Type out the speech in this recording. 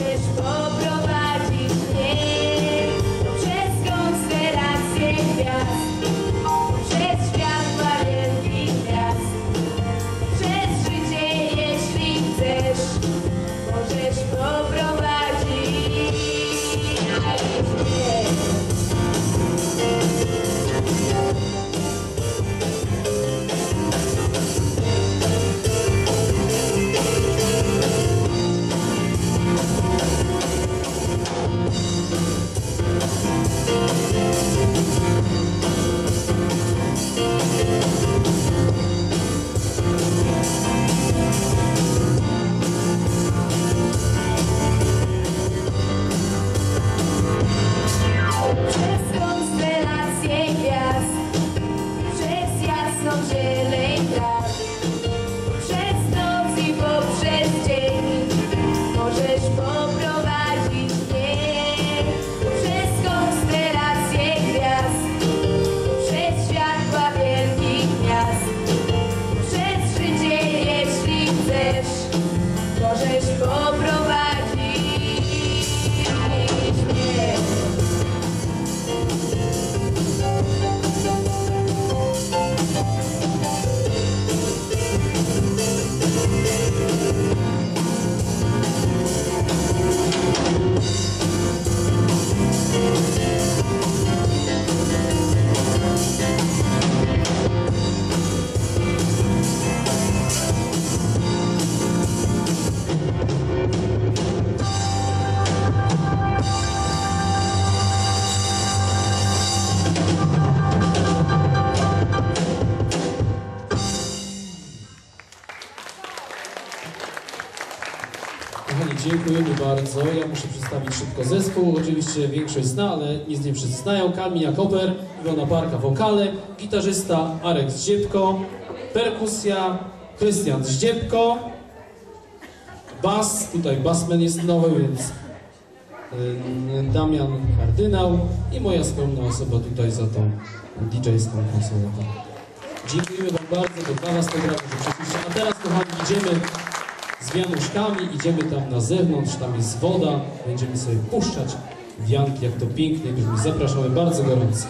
It's bardzo. Ja muszę przedstawić szybko zespół. Oczywiście większość zna, ale nie z nim wszyscy znają. Kamila Koper, Iwona Parka wokale, gitarzysta Arek Zdziebko, perkusja Krystian Zdziebko, bas, tutaj basman jest nowy, więc y, Damian Kardynał i moja skromna osoba tutaj za tą DJ-ską konsolę. Dziękujemy Wam bardzo, to dla nas to przyszliście. A teraz, kochani, idziemy z wianuszkami, idziemy tam na zewnątrz, tam jest woda, będziemy sobie puszczać wianki, jak to pięknie brzmi. Zapraszamy bardzo gorąco.